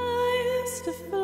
I used to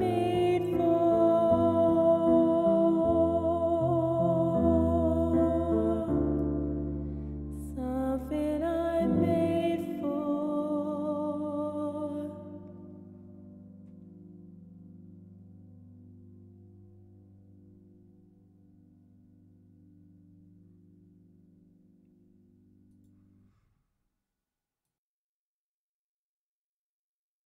me.